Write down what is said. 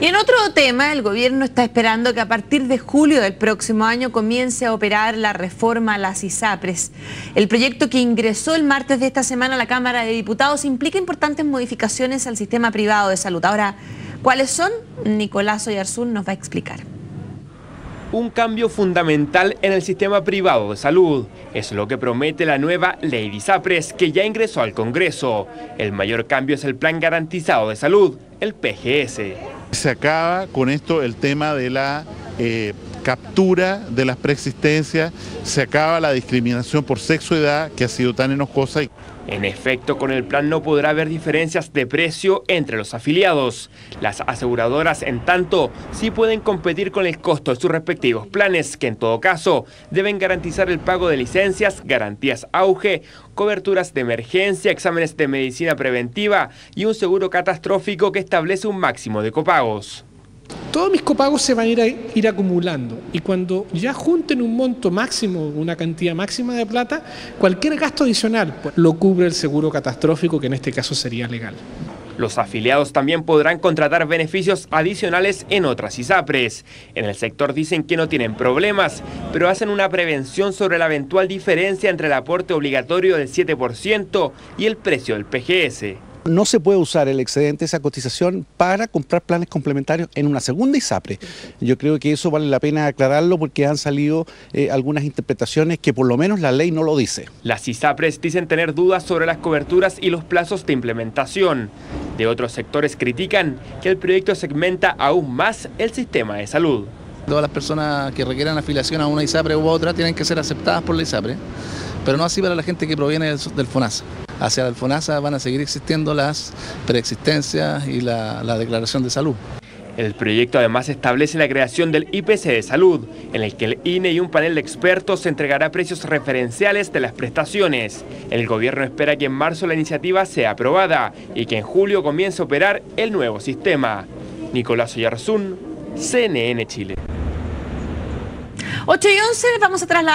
Y en otro tema, el gobierno está esperando que a partir de julio del próximo año comience a operar la reforma a las ISAPRES. El proyecto que ingresó el martes de esta semana a la Cámara de Diputados implica importantes modificaciones al sistema privado de salud. Ahora, ¿cuáles son? Nicolás Oyarzún nos va a explicar un cambio fundamental en el sistema privado de salud. Es lo que promete la nueva Ley de ISAPRES que ya ingresó al Congreso. El mayor cambio es el Plan Garantizado de Salud, el PGS. Se acaba con esto el tema de la eh, captura de las preexistencias, se acaba la discriminación por sexo edad que ha sido tan enojosa. En efecto, con el plan no podrá haber diferencias de precio entre los afiliados. Las aseguradoras, en tanto, sí pueden competir con el costo de sus respectivos planes, que en todo caso deben garantizar el pago de licencias, garantías auge, coberturas de emergencia, exámenes de medicina preventiva y un seguro catastrófico que establece un máximo de copagos todos mis copagos se van a ir, acumulando y cuando ya junten un monto máximo, una cantidad máxima de plata, cualquier gasto adicional pues, lo cubre el seguro catastrófico, que en este caso sería legal. Los afiliados también podrán contratar beneficios adicionales en otras ISAPRES. En el sector dicen que no tienen problemas, pero hacen una prevención sobre la eventual diferencia entre el aporte obligatorio del 7% y el precio del PGS no se puede usar el excedente de esa cotización para comprar planes complementarios en una segunda ISAPRE. Yo creo que eso vale la pena aclararlo porque han salido eh, algunas interpretaciones que por lo menos la ley no lo dice. Las ISAPRES dicen tener dudas sobre las coberturas y los plazos de implementación. De otros sectores critican que el proyecto segmenta aún más el sistema de salud. Todas las personas que requieran afiliación a una ISAPRE u otra tienen que ser aceptadas por la ISAPRE, pero no así para la gente que proviene del FONASA hacia el FONASA van a seguir existiendo las preexistencias y la, declaración de salud. El proyecto además establece la creación del IPC de salud, en el que el INE y un panel de expertos entregará precios referenciales de las prestaciones. El gobierno espera que en marzo la iniciativa sea aprobada y que en julio comience a operar el nuevo sistema. Nicolás Oyarzún, CNN Chile. 8 y 11, vamos a trasladar.